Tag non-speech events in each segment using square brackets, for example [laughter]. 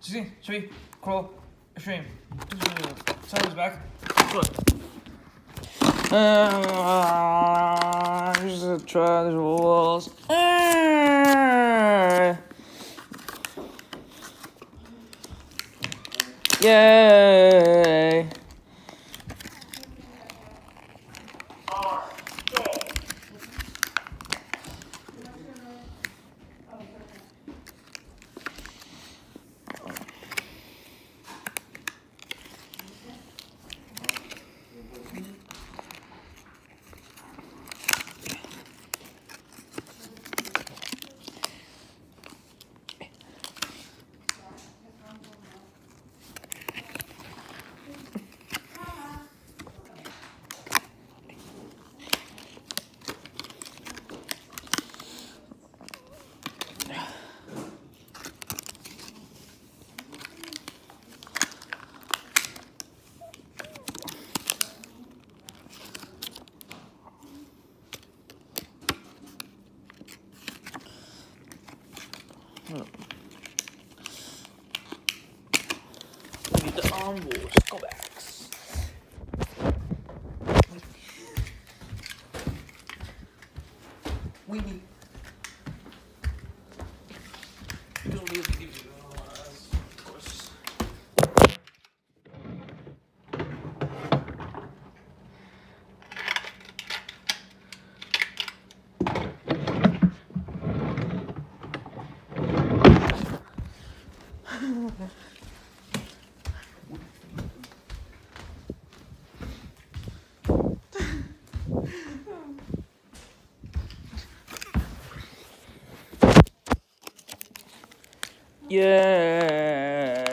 See, tree, crawl, stream. Someone's back. Look. Uh, just try the walls. Uh, yay. We need the arm wars. Go backs. We need. [laughs] Yeah.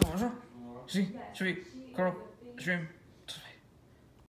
Bonjour. Si, je suis. Coral. Stream.